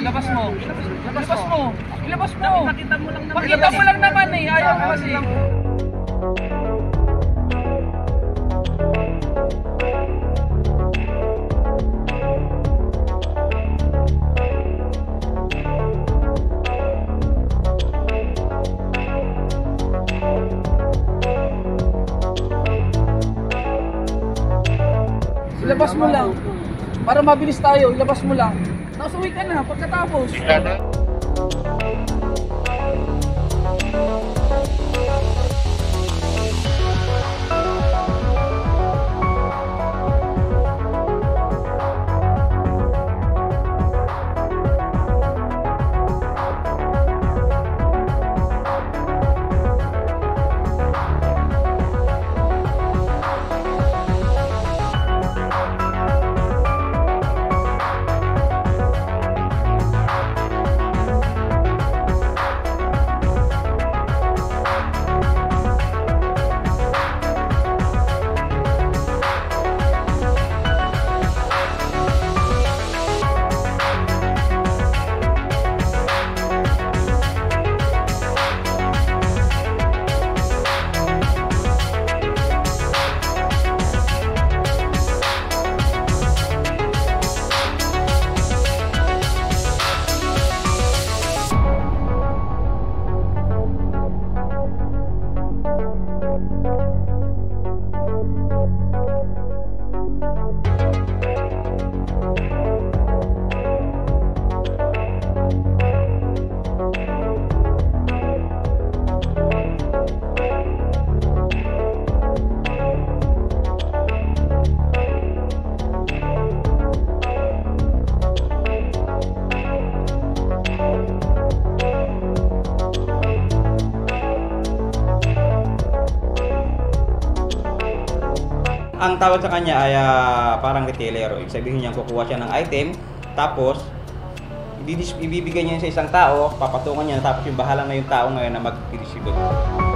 labas mo. Labas mo. Ilabas mo. Pakita mo lang naman. Pakita mo lang naman eh. Ayaw mo kasi. Ilabas mo lang. Para mabilis tayo, ilabas mo lang. Tapos uwi ka na pagkatapos. Ang tawag sa kanya ay ah, parang retailer. Ibig sabihin niya kukuha siya ng item, tapos ibibigay niya sa isang tao, papatungan niya, tapos yung bahala na yung tao ngayon na mag-distribute.